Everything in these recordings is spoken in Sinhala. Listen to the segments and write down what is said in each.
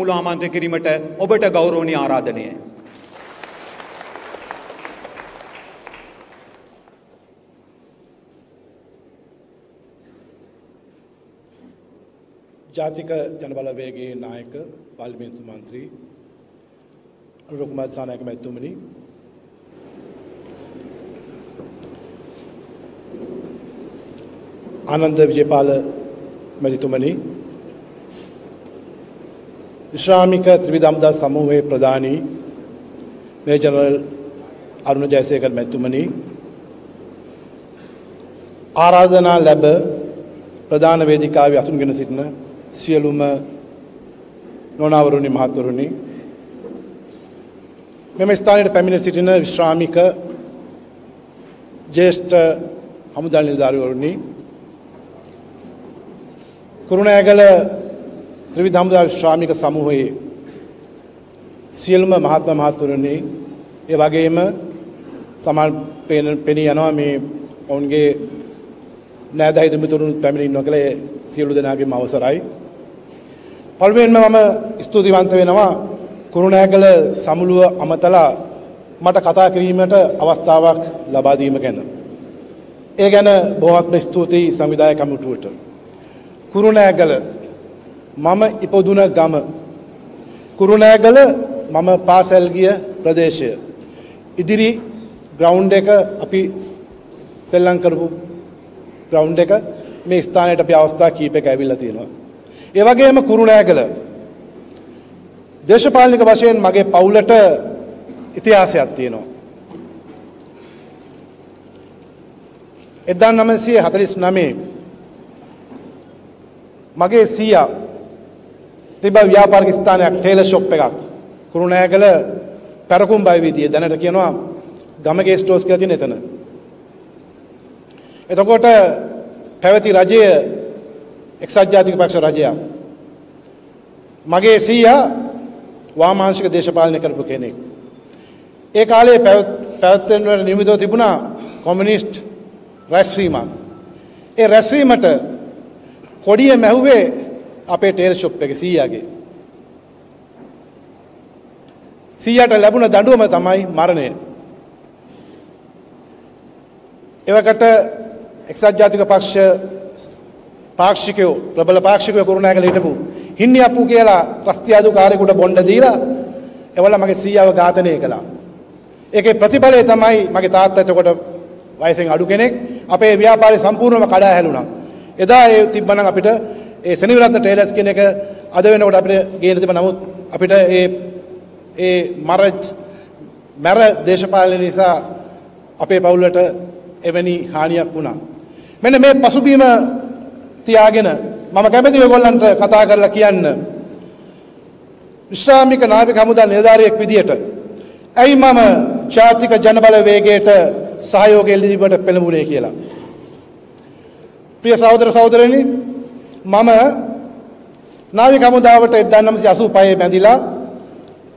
මුල ආමන්ත්‍රය කිරීමට ඔබට ගෞරවනීය ආරාධනය. ජාතික ජනබලවේගේ නායක පාර්ලිමේන්තු මන්ත්‍රී අනුර කුමාර දිසානායක මැතිතුමනි ආනන්ද විජේපාල මැතිතුමනි විශ්‍රාමික ත්‍රිවිධ හමුදා සමූහයේ ප්‍රධානී මේජර් ජනරල් අරුණ ජයසේකර මැතිතුමනි. ආරාධනා ලැබ ප්‍රධාන වේදිකාවේ අසුන්ගෙන සිටින සියලුම නොනවරුණි මහත්වරුණි මෙම ස්ථානයට පැමිණ සිටින විශ්‍රාමික ජේෂ්ඨ හමුදා නිලධාරීවරුනි. කුරුණෑගල ත්‍රිවිධ හමුදා විශ්‍රාමික සමූහයේ සියලුම මහත්ම මහත්වරුනි ඒ වගේම සමාල් පෙනී යනවා මේ ඔවුන්ගේ නෑදැයි දුමිතුරුන් පැමිණ ඉන්නවා කියලා ඒ සියලු දෙනාගේම අවසරයි. පළමුවෙන්ම මම ස්තුතිවන්ත වෙනවා කුරුණෑගල සමුළුව අමතලා මට කතා කිරීමට අවස්ථාවක් ලබා දීම ගැන. ඒ ගැන බොහොත්ම ස්තුතියි සංවිධායක කමිටුවට. කුරුණෑගල මම ඉපදුන ගම කුරුණෑගල මම පාසැල් ගිය ප්‍රදේශය. ඉදිරි ග්‍රවුන්් එක අපි සෙල්ලං කරපු ග්‍රවුන්් එක මේ ස්ථානයට අපි අවස්ථා කීපයක ඇවිල්ලා තියෙනවා. ඒ වගේම කුරුණෑගල දේශපාලනික වශයෙන් මගේ පවුලට ඉතිහාසයක් තියෙනවා. එදා නමසිය හතලිස් නමේ මගේ සීයා තිබ ව්‍යාපාරික ස්ථානයක් ටේල ෂොප් එකක් කුරුණෑගල පැරකුම් බයිවිතිය දැනට කියනවා ගමගේ ස්ටෝස් කියලා තියෙන එතන. එතකොට පැවති රජය එක්සත් ජාතික පක්ෂ රජයක්. මගේ සීයා වාමාංශික දේශපාලනය කරපු කෙනෙක්. ඒ කාලේ පැවැත්වෙන්වට නිමිතව තිබුණා කොමිනිස්ට් රැස්වීමක්. ඒ රැස්වීමට කොඩිය මැහුවේ අපේ ටේල් ෂොප් එක සීයාගේ. සීයාට ලැබුණ දඬුවම තමයි මරණය. එවකට එක්සත් ජාතික පක්ෂ පාක්ෂිකයෝ ප්‍රබල පාක්ෂිකයෝ කරුණාකල හිටපු හින්නි අප්පු කියලා රස්තියාදුකාරයෙකුට බොණ්ඩ දීලා එවල මගේ සීයාව ඝාතනය කළා. ඒකේ ප්‍රතිඵලය තමයි මගේ තාත්තා එතකොට වයසෙන් අඩු කෙනෙක් අපේ ව්‍යාපාරය සම්පූර්ණයෙන්ම කඩා හැලුණා. එදා ඒ තිබ්බනම් අපිට ඒ සෙනවිරත්න ටේලර්ස් කියන එක අද වෙනකොට අපිට ගේන්න තිබ්බ නමුත් අපිට ඒ ඒ මර මැර දේශපාලන නිසා අපේ පවුලට එවැනි හානියක් වුණා. මෙන්න මේ පසුබිම තියාගෙන මම කැමති ඔයගොල්ලන්ට කතා කරලා කියන්න විශ්‍රාමික නාවික හමුදා නිලධාරියෙක් විදියට ඇයි මම ජාතික ජනබලවේගයට සහයෝගය දීමට පෙළඹුණේ කියලා. ප්‍රිය සහෝදර සහෝදරනි මම නාවික හමුදාවට 1985 බැඳිලා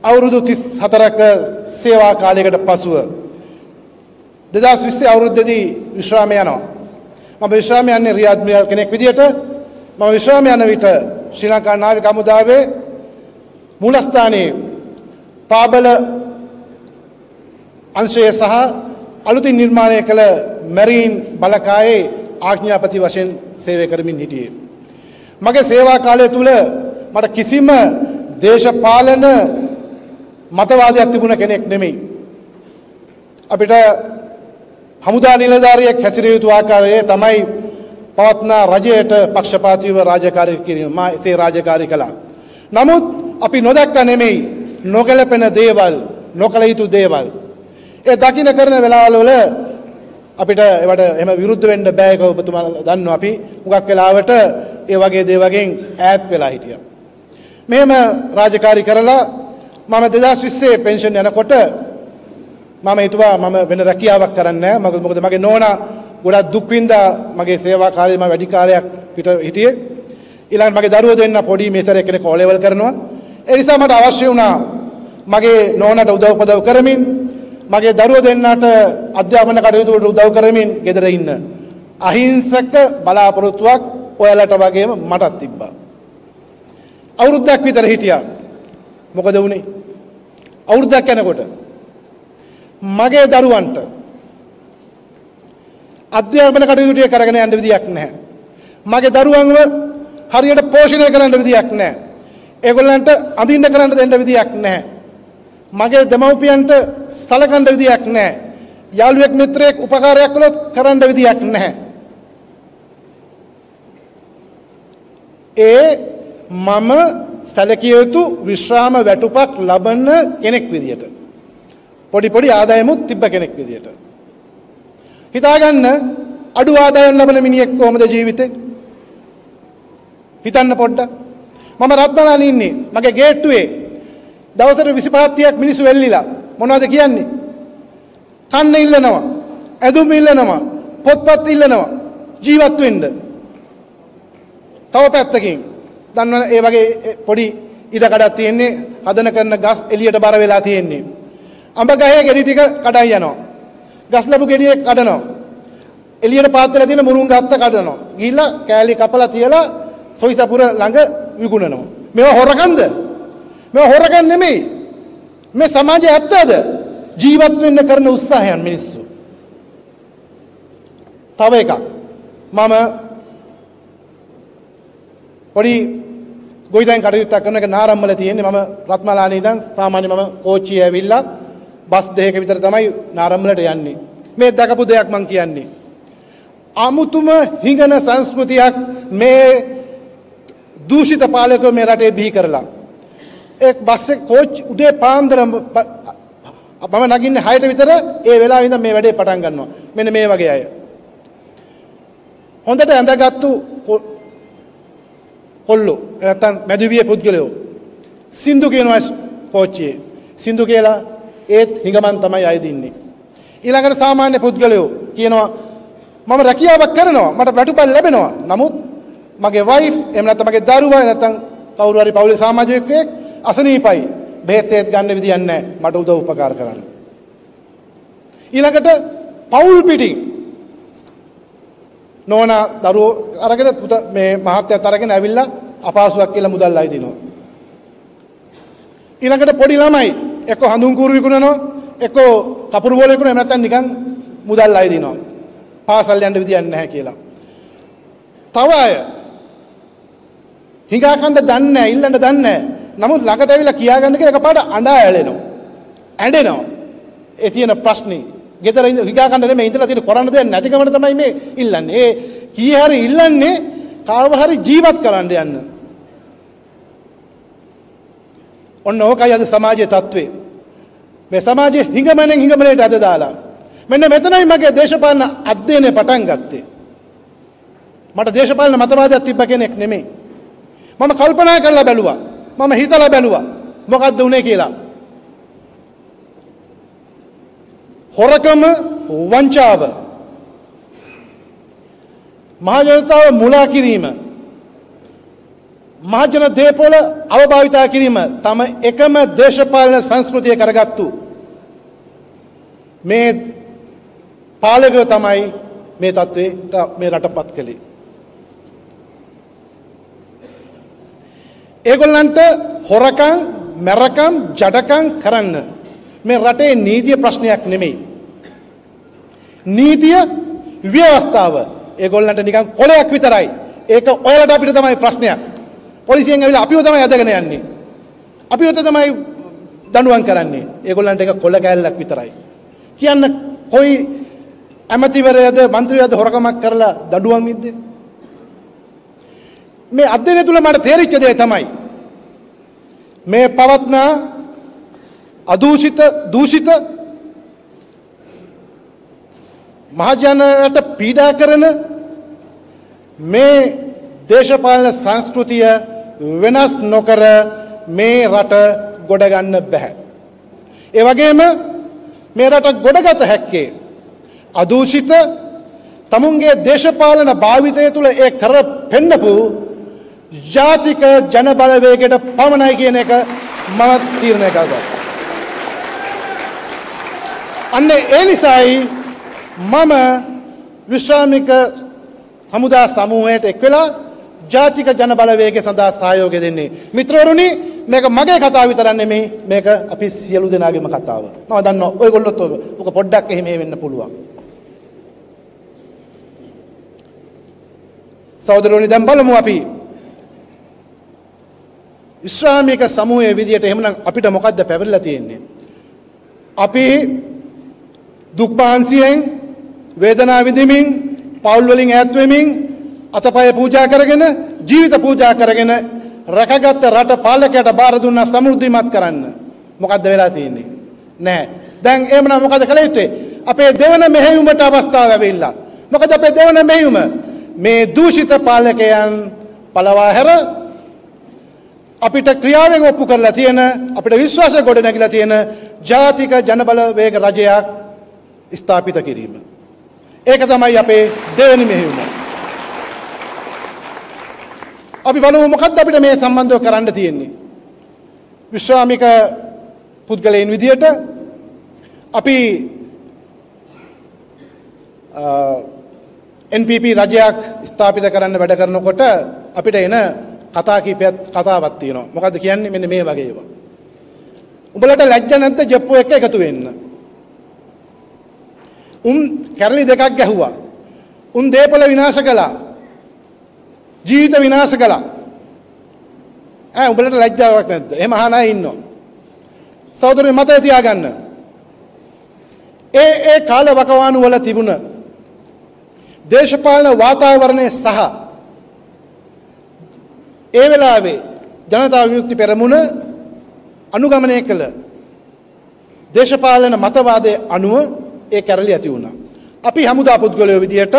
අවුරුදු 34ක සේවා කාලයකට පසුව 2020 අවුරුද්දේදී විශ්‍රාම යනවා. මම විශ්‍රාම යන්නේ රියාද් මිරල් කෙනෙක් විදියට මම විශ්‍රාම යන විට ශ්‍රී ලංකා නාවික හමුදාවේ මූලස්ථානයේ පාබල අංශය සහ අලුතින් නිර්මාණය කළ මැරීන් බලකායේ ආඥාපති වශයෙන් සේවය කරමින් හිටියේ. මගේ සේවා කාලය තුළ මට කිසිම දේශපාලන මතවාදයක් තිබුණ කෙනෙක් නෙමෙයි. අපිට හමුදා නිලධාරියෙක් හැසිරිය යුතු ආකාරයේ තමයි පවත්නා රජයට පක්ෂපාතීව රාජකාරී කිරීම මා එසේ රාජකාරී කළා. නමුත් අපි නොදැක්ක නෙමෙයි නොගැලපෙන දේවල් නොකළ යුතු දේවල්. ඒ දකින කරන වෙලාවල වල අපිට ඒවට එහෙම විරුද්ධ වෙන්න බෑ ඒක ඔබතුමාලා දන්නවා අපි හුඟක් වෙලාවට ඒ වගේ දේවගෙන් ඈත් වෙලා හිටියා. මෙහෙම රාජකාරී කරලා මම 2020 පෙන්ෂන් යනකොට මම හිතුවා මම වෙන රැකියාවක් කරන්නේ නැහැ. මොකද මගේ නෝනා ගොඩක් දුක් විඳා මගේ සේවා කාලේ මම වැඩි කාලයක් පිට හිටියේ. ඊළඟට මගේ දරුවෝ දෙන්න පොඩි මේසරේ කෙනෙක් ඕ ලෙවල් කරනවා. ඒ නිසා මට අවශ්‍ය වුණා මගේ නෝනට උදව් උපදව් කරමින් මගේ දරුවෝ දෙන්නට අධ්‍යාපන කටයුතු වලට උදව් කරමින් ගෙදර ඉන්න. අහිංසක බලාපොරොත්තුවක් ඔයාලට වගේම මටත් තිබ්බා. අවුරුද්දක් විතර හිටියා. මොකද වුණේ අවුරුද්දක් යනකොට මගේ දරුවන්ට අධ්‍යාපන කටයුතු ටික කරගෙන යන්න විදියක් නැහැ. මගේ දරුවන්ව හරියට පෝෂණය කරන්න විදියක් නැහැ. ඒගොල්ලන්ට අඳින්න කරන්න දෙන්න විදියක් නැහැ. මගේ දෙමව්පියන්ට සලකන්න විදියක් නැහැ. යාළුවෙක් මිත්‍රයෙක් උපකාරයක් කළොත් කරන්න විදියක් නැහැ. ඒ මම සැලකිය යුතු විශ්‍රාම වැටුපක් ලබන කෙනෙක් විදියට. පොඩි පොඩි ආදායමුත් තිබ්බ කෙනෙක් විදියට. හිතාගන්න අඩු ආදායම් ලබන මිනිහෙක් කොහොමද ජීවිතේ? හිතන්න පොඩ්ඩක්. මම රත්මලානේ ඉන්නේ. මගේ ගේට්ටුවේ දවසට 25 30ක් මිනිස්සු වෙල්ලිලා මොනවද කියන්නේ? කන්න ඉල්ලනවා. ඇඳුම් ඉල්ලනවා. පොත්පත් ඉල්ලනවා. ජීවත් වෙන්න. තව පැත්තකින් දන්නවන ඒ වගේ පොඩි ඉඩ කඩක් තියෙන්නේ හදන කරන ගස් එළියට බර වෙලා තියෙන්නේ. අඹ ගහේ ගෙඩි ටික කඩයි යනවා. ගස් ලැබු ගෙඩිය කඩනවා. එළියට පාත් වෙලා තියෙන මුරුංග අත්ත කඩනවා. ගිහිල්ලා කෑලි කපලා තියලා සොයිසපුර ළඟ විකුණනවා. මේවා හොරකන්ද? මේවා හොරකන් නෙමෙයි. මේ සමාජයේ ඇත්තද? ජීවත් වෙන්න කරන උත්සාහයන් මිනිස්සු. තව එකක්. මම පොඩි ගොවිතැන් කටයුත්තක් කරන එක නාරම්මල තියෙන්නේ මම රත්මලානේ ඉඳන් සාමාන්‍ය මම කෝච්චිය ඇවිල්ලා බස් දෙකක විතර තමයි නාරම්මලට යන්නේ. මේ දැකපු දෙයක් මං කියන්නේ. අමුතුම හිඟන සංස්කෘතියක් මේ දූෂිත පාලකයෝ මේ රටේ බිහි කරලා. එක් බස් එක කෝච් උදේ පාන්දර මම නගින්නේ 6ට විතර ඒ වෙලාවෙ ඉඳන් මේ වැඩේ පටන් ගන්නවා. මෙන්න මේ වගේ අය. හොඳට ඇඳගත්තු කොල්ලෝ නැත්තම් මැදුවිය පුද්ගලයෝ සින්දු කියනවා කෝච්චියේ. සින්දු කියලා ඒත් හිඟමන් තමයි අය දින්නේ. ඊළඟට සාමාන්‍ය පුද්ගලයෝ කියනවා මම රැකියාවක් කරනවා මට වැටුපල් ලැබෙනවා. නමුත් මගේ වයිෆ් එහෙම නැත්නම් මගේ දරුවා නැත්නම් කවුරු හරි පවුලේ සමාජිකයෙක් අසනීපයි. බෙහෙත් ඒත් ගන්න විදියක් නැහැ. මට උදව් උපකාර කරන්න. ඊළඟට පවුල් පිටින් නෝනා දරුවෝ අරගෙන පුත මේ මහත්තයත් අරගෙන ඇවිල්ලා අපහසුයක් කියලා මුදල් අය දෙනවා. ඊළඟට පොඩි ළමයි එක්ක හඳුන් කූරු විකුණනවා එක්ක කපුරු බෝල විකුණනවා නැත්නම් නිකන් මුදල් අය දෙනවා. පාසල් යන්න විදියක් නැහැ කියලා. තව අය හිඟා කන්න දන්නේ නැහැ ඉල්ලන්න දන්නේ නැහැ. නමුත් ළඟට ඇවිල්ලා කියා ගන්න කියලා එකපාරට අඬා ඇලෙනවා. ඇඬෙනවා. ඒ තියෙන ප්‍රශ්නේ ගෙදර හිඟා කන්න නෙමෙයි ඉඳලා තියෙන කරන්න දෙයක් නැතිකමන තමයි මේ ඉල්ලන්නේ. ඒ කී හරි ඉල්ලන්නේ කාව හරි ජීවත් කරන්න යන්න. ඔන්න ඕකයි අද සමාජයේ තත්ත්වේ. මේ සමාජයේ හිඟමනෙන් හිඟමනට අද දාලා. මෙන්න මෙතනයි මගේ දේශපාලන අධ්‍යයනය පටන් ගත්තේ. මට දේශපාලන මතවාදයක් තිබ්බ කෙනෙක් නෙමෙයි. මම කල්පනා කරලා බැලුවා. මම හිතලා බැලුවා. මොකද්ද උනේ කියලා. හොරකම වංචාව. මහජනතාව මුලා කිරීම. මහජන දේපොල අවභාවිතා කිරීම තම එකම දේශපාලන සංස්කෘතිය කරගත්තු. මේ පාලකයෝ තමයි මේ තත්ත්වයට මේ රට පත් කළේ. ඒගොල්ලන්ට හොරකම් මැරකම් ජඩකම් කරන්න මේ රටේ නීතිය ප්‍රශ්නයක් නෙමෙයි. නීතිය ව්‍යවස්ථාව ඒගොල්ලන්ට නිකන් කොලයක් විතරයි. ඒක ඔයාලට අපිට තමයි ප්‍රශ්නයක්. පොලිසියෙන් ඇවිල්ලා අපිව තමයි අදගෙන යන්නේ. අපිවට තමයි දඬුවම් කරන්නේ. ඒගොල්ලන්ට ඒක කොල කෑල්ලක් විතරයි. කියන්න කොයි ඇමතිවරයද මන්ත්‍රීවද හොරකමක් කරලා දඬුවම් ඉද්දේ? මේ අධ්‍යයනය තුළ මට තේරිච්ච දේ තමයි මේ පවත්නා අදූෂිත දූෂිත මහජනයට පීඩා කරන මේ දේශපාලන සංස්කෘතිය වෙනස් නොකර මේ රට ගොඩගන්න බැහැ. ඒ වගේම මේ රට ගොඩගත හැක්කේ අදූෂිත තමුන්ගේ දේශපාලන භාවිතය තුළ ඒ කර පෙන්නපු ජාතික ජනබලවේගයට පමණයි කියන එක මම තීරණය කරගත්තා. අන්න ඒ නිසායි මම විශ්‍රාමික සමුදා සමූහයට එක් වෙලා ජාතික ජන බලවේගය සඳහා සහයෝගය දෙන්නේ. මිත්‍රවරුනි මේක මගේ කතාව විතරක් නෙමෙයි මේක අපි සියලු දෙනාගේම කතාව. මම දන්නවා ඔයගොල්ලොත් ඔක ඔක පොඩ්ඩක් එහෙම වෙන්න පුළුවන්. සහෝදරවනි දැන් බලමු අපි ඉස්ලාමික සමූහයේ විදියට එහෙමනම් අපිට මොකද්ද පැවරිලා තියෙන්නේ? අපි දුක් මහන්සියෙන් වේදනා විඳිමින් පවුල් වලින් ඈත් වෙමින් අතපය පූජා කරගෙන ජීවිත පූජා කරගෙන රැකගත් රට පාලකයට බාර දුන්නා සමෘද්ධිමත් කරන්න. මොකද්ද වෙලා තියෙන්නේ? නෑ. දැන් එහෙමනම් මොකද කළ යුත්තේ? අපේ දෙවන මෙහෙයුමට අවස්ථාව ලැබිලා. මොකද අපේ දෙවන මෙහෙයුම මේ දූෂිත පාලකයන් පළවා හැර අපිට ක්‍රියාවෙන් ඔප්පු කරලා තියෙන අපිට විශ්වාසය ගොඩ නැගිලා තියෙන ජාතික ජනබල වේග රජයක් ස්ථාපිත කිරීම. ඒක තමයි අපේ දෙවැනි මෙහෙයුම. අපි බලමු මොකක්ද අපිට මේ සම්බන්ධව කරන්න තියෙන්නේ. විශ්‍රාමික පුද්ගලයන් විදියට අපි NPP රජයක් ස්ථාපිත කරන්න වැඩ කරනකොට අපිට එන කතා කීපයක් කතාවක් තියෙනවා. මොකද්ද කියන්නේ මෙන්න මේ වගේ ඒවා. උඹලට ලැජ්ජ නැද්ද ජෙප්පෝ එක්ක එකතු වෙන්න? උන් කැරලි දෙකක් ගැහුවා. උන් දේපල විනාශ කළා. ජීවිත විනාශ කළා. ඈ උඹලට ලැජ්ජාවක් නැද්ද? එහෙම අහන අය ඉන්නවා. සහෝදරනි මතය තියාගන්න. ඒ ඒ කාල වකවානු වල තිබුණ දේශපාලන වාතාවරණය සහ ඒ වෙලාවේ ජනතා විමුක්ති පෙරමුණ අනුගමනය කළ දේශපාලන මතවාදය අනුව ඒ කැරලි ඇති වුණා. අපි හමුදා පුද්ගලයෝ විදියට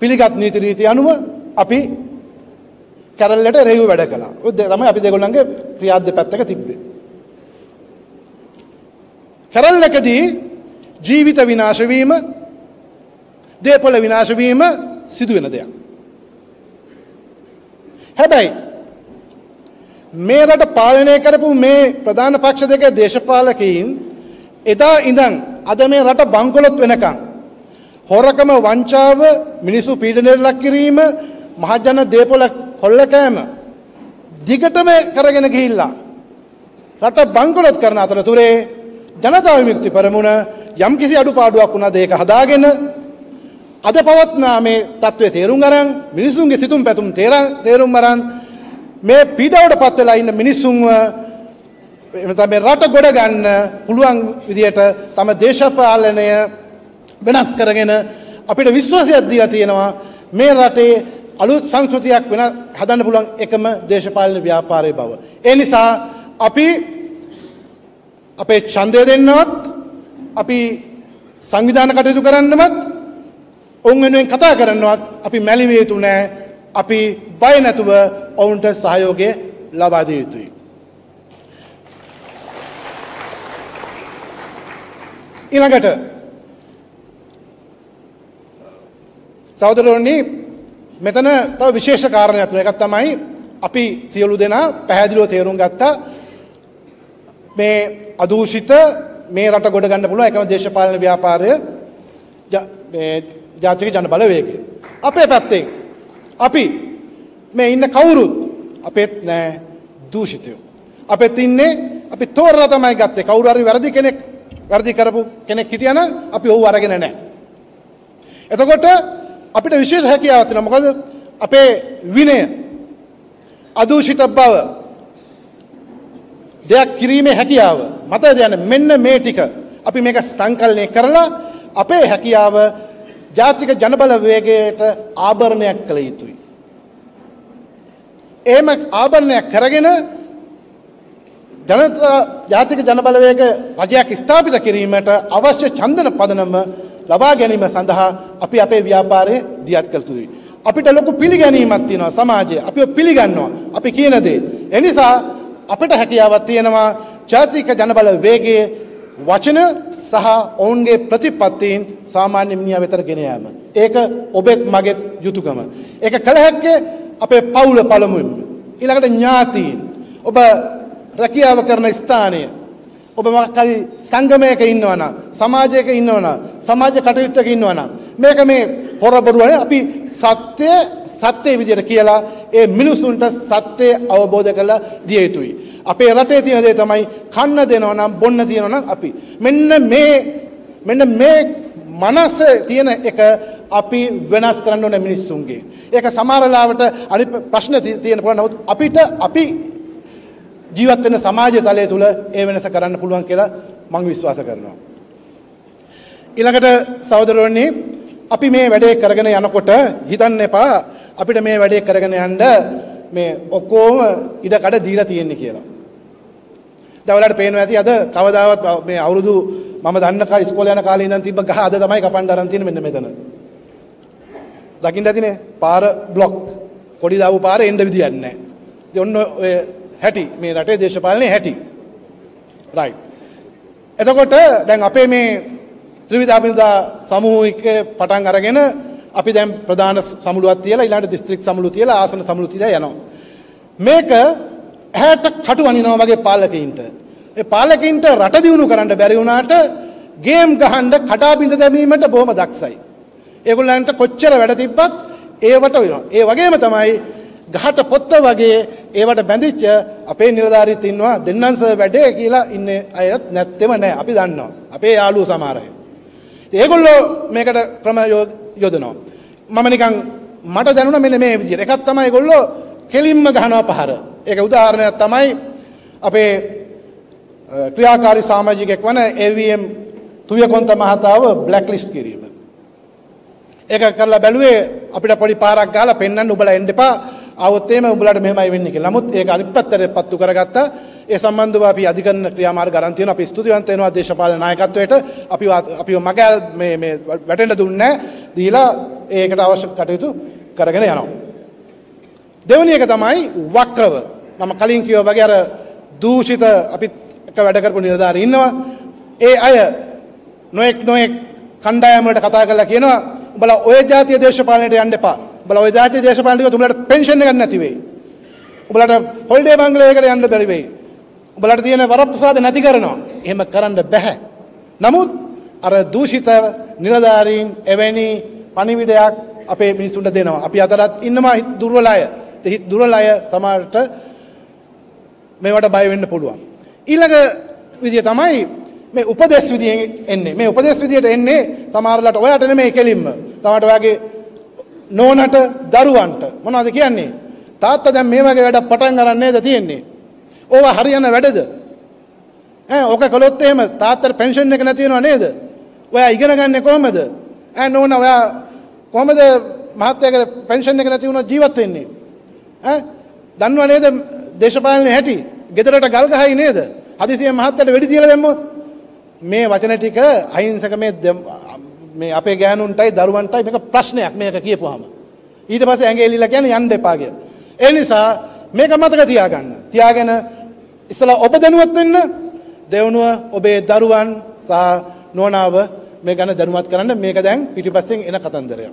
පිළිගත් නීති රීති අනුව අපි කැරල්ලට රෙව් වැඩ කළා. ඔය තමයි අපි දෙගොල්ලන්ගේ ක්‍රියාද්ද පැත්තක තිබ්බේ. කැරල්ලකදී ජීවිත විනාශ වීම දේපොළ විනාශ වීම සිදු වෙන දෙයක්. හැබැයි මේ රට පාලනය කරපු මේ ප්‍රධාන පක්ෂ දෙක දේශපාලකයින් එදා ඉඳන් අද මේ රට බංකොලොත් වෙනකම් හොරකම වංචාව මිනිසු පීඩනයට ලක් කිරීම මහජන දේපොළ කොල්ලකෑම දිගටම කරගෙන ගිහිල්ලා රට බංකොලොත් කරන අතරතුරේ ජනතා විමුක්ති පෙරමුණ යම්කිසි අඩුපාඩුවක් වුණාද ඒක හදාගෙන අද පවත්නා මේ තත්ත්වය තේරුම් අරන් මිනිසුන්ගේ සිතුම් පැතුම් තේරුම් අරන් මේ පීඩාවට පත් වෙලා ඉන්න මිනිසුන්ව එහෙම තමයි රට ගොඩ ගන්න පුළුවන් විදියට තම දේශපාලනය වෙනස් කරගෙන අපිට විශ්වාසයක් දීලා තියෙනවා මේ රටේ අලුත් සංස්කෘතියක් වෙන හදන්න පුළුවන් එකම දේශපාලන ව්‍යාපාරයේ බව. ඒ නිසා අපි අපේ ඡන්දය දෙන්නවත් අපි සංවිධාන කටයුතු කරන්නවත් ඔවුන් වෙනුවෙන් කතා කරන්නවත් අපි මැලිවිය යුතු නෑ. අපි බය නැතුව ඔවුන්ට සහයෝගය ලබා දිය යුතුයි. ඊළඟට සහෝදරවනි මෙතන තව විශේෂ කාරණයක් තුන එකක් තමයි අපි සියලු දෙනා පැහැදිලිව තේරුම් ගත්තා මේ අදූෂිත මේ රට ගොඩ ගන්න පුළුවන් එකම දේශපාලන ව්‍යාපාරය මේ ජාතික ජන බලවේගය. අපේ පැත්තෙන් අපි මේ ඉන්න කවුරුත් අපෙත් නෑ දූෂිතයෝ. අපෙත් ඉන්නේ අපි තෝරලා තමයි ගත්තේ කවුරු හරි වැරදි කෙනෙක් වැරදි කරපු කෙනෙක් හිටියනම් අපි ඔහු අරගෙන නැහැ. එතකොට අපිට විශේෂ හැකියාවක් තියෙනවා. මොකද අපේ විනය අදූෂිත බව දෙයක් කිරීමේ හැකියාව මතකද යන මෙන්න මේ ටික අපි මේක සංකලනය කරලා අපේ හැකියාව ජාතික ජනබල වේගයට ආභරණයක් කළ යුතුයි. එහෙම ආභරණයක් කරගෙන ජනතා ජාතික ජනබලවේග රජයක් ස්ථාපිත කිරීමට අවශ්‍ය චන්දන පදනම ලබා ගැනීම සඳහා අපි අපේ ව්‍යාපාරය දියත් කළ යුතුයි. අපිට ලොකු පිළිගැනීමක් තියෙනවා සමාජයේ. අපිව පිළිගන්නවා. අපි කියන දේ. එනිසා අපිට හැකියාවක් තියෙනවා ජාතික ජනබල වේගයේ වචන සහ ඔවුන්ගේ ප්‍රතිපත්තීන් සාමාන්‍ය මිනිහා වෙතට ගෙන යාම. ඒක ඔබෙත් මගෙත් යුතුයකම. ඒක කළ හැක්කේ අපේ පවුල පළමුවෙන්. ඊළඟට ඥාතීන්. ඔබ රැකියාව කරන ස්ථානය ඔබ මොකක් හරි සංගමයක ඉන්නවනම් සමාජයක ඉන්නවනම් සමාජ කටයුත්තක ඉන්නවනම් මේක මේ හොරබරුවනේ අපි සත්‍ය සත්‍ය විදියට කියලා ඒ මිනිස්සුන්ට සත්‍යය අවබෝධ කළ දිය යුතුයි. අපේ රටේ තියෙන දේ තමයි කන්න දෙනවා නම් බොන්න තියෙනවා නම් අපි. මෙන්න මේ මෙන්න මේ මනස තියෙන එක අපි වෙනස් කරන්න ඕන මිනිස්සුන්ගේ. ඒක සමහරලාවට අනි ප්‍රශ්න ති- තියෙන පුළුවන් නමුත් අපිට අපි ජීවත් වෙන සමාජ තලය තුළ ඒ වෙනස කරන්න පුළුවන් කියලා මං විශ්වාස කරනවා. ඊළඟට සහෝදරවනි අපි මේ වැඩේ කරගෙන යනකොට හිතන්න එපා අපිට මේ වැඩේ කරගෙන යන්න මේ ඔක්කොම ඉඩ කඩ දීලා තියෙන්නේ කියලා. දවලට පේනවා ඇති අද කවදාවත් මේ අවුරුදු මම දන්න කාලේ ඉස්කෝලේ යන කාලේ ඉඳන් තිබ්බ ගහ අද තමයි කපන්න අරන් තියෙන්නේ මෙන්න මෙතන. දකින්න ඇතිනේ පාර බ්ලොක් කොඩි දාපු පාරේ එන්න විදියක් නැහැ. ඉතින් ඔන්න ඔය හැටි මේ රටේ දේශපාලනේ හැටි. රයිට්. එතකොට දැන් අපේ මේ ත්‍රිවිධාපිනිදා සමූහික පටන් අරගෙන අපි දැන් ප්‍රධාන සමුළුවක් තියලා ඊළඟට දිස්ත්‍රික් සමුළු තියලා ආසන සමුළු තියලා යනවා. මේක ඇහැට කටු අනිනවා වගේ පාලකයින්ට. ඒ පාලකයින්ට රට දියුණු කරන්න බැරි වුණාට ගේම් ගහන්න කඩාබිඳ දැමීමට බොහොම දක්ෂයි. ඒගොල්ලන්ට කොච්චර වැඩ තිබ්බත් ඒවට වෙනවා. ඒ වගේම තමයි ගහට පොත්ත වගේ ඒවට බැඳිච්ච අපේ නිලධාරීත් ඉන්නවා දෙන්නන්ස වැඩේ කියලා ඉන්නේ අයත් නැත්තෙම නැහැ. අපි දන්නවා. අපේ යාළුවෝ සමහර අය. ඉතින් ඒගොල්ලෝ මේකට ක්‍රම යො- යොදනවා. මම නිකන් මට දැනුණ මෙන්න මේ විදිහට. එකක් තමයි ඒගොල්ලෝ කෙලින්ම ගහනවා පහර. ඒක උදාහරණයක් තමයි අපේ අ, ක්‍රියාකාරී සමාජිකයෙක් වන AVM තුයකොන්ත මහතාව බ්ලැක් ලිස්ට් කිරීම. ඒක කරලා බැලුවේ අපිට පොඩි පාරක් ගහලා පෙන්වන්න උඹලා එන්න එපා. આવොත් එහෙම උඹලාට මෙහෙමයි වෙන්නේ කියලා. නමුත් ඒක අනිත් පැත්තට පත්තු කරගත්තා. ඒ සම්බන්ධව අපි අධිකරණ ක්‍රියාමාර්ග අරන් තියෙනවා. අපි ස්තුතිවන්ත වෙනවා දේශපාලන නායකත්වයට. අපි අපිව මග මේ මේ වැටෙන්න දුන්නේ නැහැ. දීලා ඒකට අවශ්‍ය කටයුතු කරගෙන යනවා. දෙවැනි එක තමයි වක්‍රව. මම කලින් කිව්වා වගේ අර දූෂිත අපිත් එක වැඩ කරපු නිලධාරීන් ඉන්නවා. ඒ අය නොඑක් නොඑක් කණ්ඩායම් වලට කතා කරලා කියනවා උඹලා ඔය ජාතිය දේශපාලනයට යන්න එපා. උඹලා ඔය ජාතිය දේශපාලනයට ගියොත් උඹලාට පෙන්ෂන් එකක් නැති වෙයි. උඹලාට හොල්ඩේ බංගලයකට යන්න බැරි වෙයි. උඹලාට තියෙන වරප්‍රසාද නැති කරනවා. එහෙම කරන්න බෑ. නමුත් අර දූෂිත නිලධාරීන් එවැනි පණිවිඩයක් අපේ මිනිස්සුන්ට දෙනවා. අපි අතරත් ඉන්නවා හිත දුර්වල අය. ඒ හිත දුර්වල අය සමහරට මේවට බය වෙන්න පුළුවන්. ඊළඟ විදිය තමයි මේ උපදෙස් විදියෙන් එන්නේ. මේ උපදෙස් විදියට එන්නේ සමහරලාට ඔයාට නෙමෙයි කෙලින්ම. සමහරට ඔයාගේ නෝනට දරුවන්ට මොනවද කියන්නේ? තාත්තා දැන් මේ වගේ වැඩක් පටන් ගන්න නේද තියෙන්නේ? ඕවා හරියන වැඩද? ඈ ඕක කළොත් එහෙම තාත්තට පෙන්ෂන් එක නැති වෙනව නේද? ඔයා ඉගෙන ගන්නෙ කොහමද? ඈ නෝනා ඔයා කොහමද මහත්තයාගේ පෙන්ෂන් එක නැති වුණොත් ජීවත් වෙන්නේ? ඈ දන්නව නේද දේශපාලනේ හැටි? ගෙදරට ගල් ගහයි නේද? හදිසියෙන් මහත්තයාට වෙඩි තියලා දැම්මොත් මේ වචන ටික අහිංසක මේ දෙම්- මේ අපේ ගෑනුන්ටයි දරුවන්ටයි මේක ප්‍රශ්නයක් මේක කියපුවාම. ඊට පස්සේ ඇඟ එල්ලිලා කියන්නේ යන්න එපා කියලා. ඒ නිසා මේක මතක තියාගන්න. තියාගෙන ඉස්සලා ඔබ දැනුවත් වෙන්න දෙවනුව ඔබේ දරුවන් සහ නෝනාව මේ ගැන දැනුවත් කරන්න මේක දැන් පිටිපස්සෙන් එන කතන්දරයක්.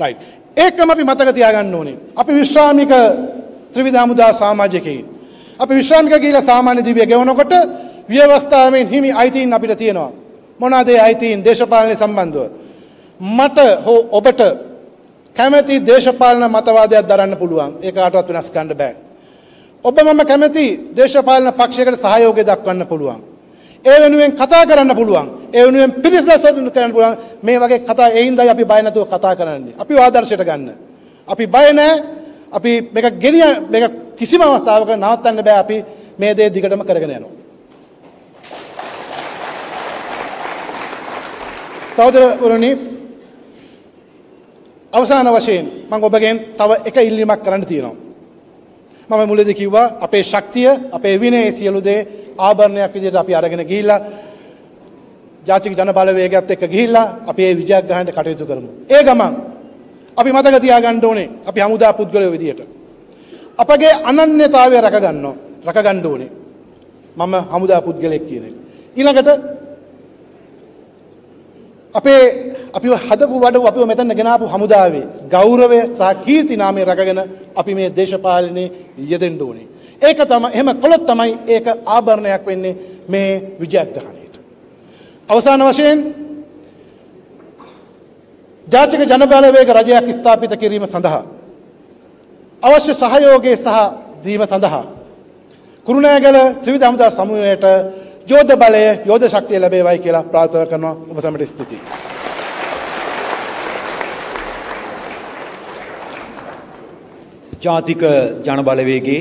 රයිට්. ඒකම අපි මතක තියාගන්න ඕනේ. අපි විශ්‍රාමික ත්‍රිවිධ හමුදා සමාජිකයින්. අපි විශ්‍රාමික කියලා සාමාන්‍ය දිවිය ගෙවනකොට ව්‍යවස්ථාවෙන් හිමි අයිතීන් අපිට තියෙනවා. මොනවාද ඒ අයිතීන් දේශපාලනය සම්බන්ධව? මට හෝ ඔබට කැමැති දේශපාලන මතවාදයක් දරන්න පුළුවන්. ඒක කාටවත් වෙනස් කරන්න බෑ. ඔබ මම කැමැති දේශපාලන පක්ෂයකට සහයෝගය දක්වන්න පුළුවන්. ඒ වෙනුවෙන් කතා කරන්න පුළුවන්. ඒ වෙනුවෙන් පිරිසලසොදු කරන්න පුළුවන්. මේ වගේ කතා ඒ හින්දායි අපි බය නැතුව කතා කරන්නේ. අපි ආදර්ශයට ගන්න. අපි බය නැහැ. අපි මේක ගෙනිය මේක කිසිම අවස්ථාවක නවත්තන්න බෑ අපි මේ දේ දිගටම කරගෙන යනවා. සහෝදරවරුනි අවසාන වශයෙන් මම ඔබගෙන් තව එක ඉල්ලීමක් කරන්න තියෙනවා. මම මුලදී කිව්වා අපේ ශක්තිය අපේ විනය සියලු දේ ආභරණයක් විදිහට අපි අරගෙන ගිහිල්ලා ජාතික ජන බලවේගයත් එක්ක ගිහිල්ලා අපි ඒ විජයග්‍රහණයට කටයුතු කරමු. ඒ ගමන් අපි මතක තියාගන්න ඕනේ අපි හමුදා පුද්ගලයෝ විදිහට. අපගේ අනන්‍යතාවය රැකගන්නවා. රැකගන්න ඕනේ. මම හමුදා පුද්ගලයෙක් කියන එක. ඊළඟට අපේ අපි හදපු වඩ අපිව මෙතන ගෙනාපු හමුදාවේ ගෞරවය සහ කීර්ති නාමය රැකගෙන අපි මේ දේශපාලනේ යෙදෙන්න ඕනේ. ඒක තමයි එහෙම කළොත් තමයි ඒක ආභරණයක් වෙන්නේ මේ විජයග්‍රහණයට. අවසාන වශයෙන් ජාතික ජනබලවේග රජයක් ස්ථාපිත කිරීම සඳහා. අවශ්‍ය සහයෝගය සහ දීම සඳහා. කුරුණෑගල ත්‍රිවිධ හමුදා සමූහයට යෝධ බලය යෝධ ශක්තිය ලැබේවයි කියලා ප්‍රාර්ථනා කරනවා ඔබ සැමට ස්තුතියි. ජාතික ජනබලවේගේ